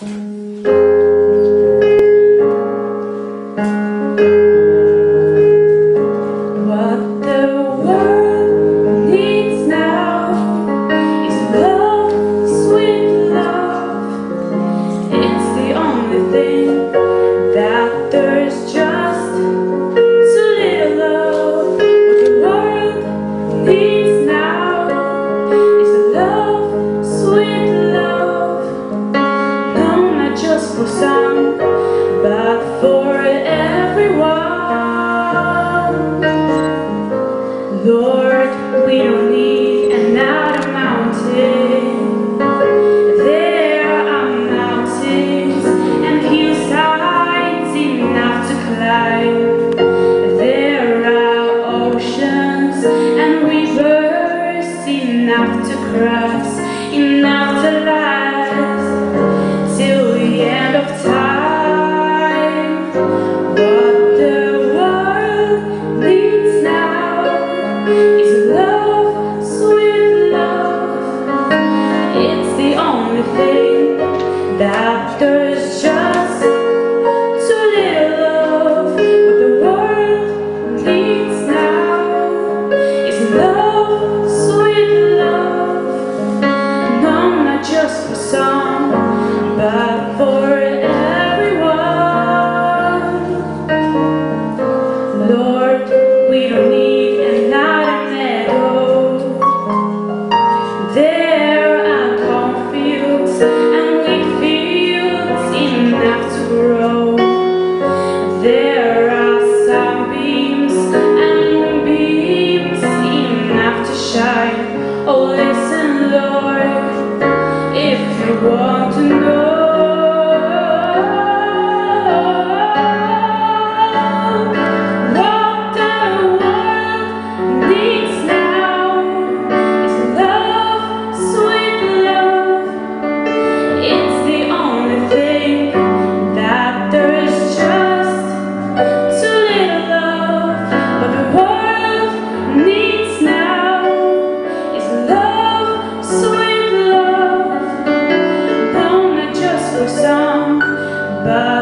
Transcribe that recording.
Música enough to cross, enough to last till the end of time. What the world needs now is love, sweet love. It's the only thing that lugar.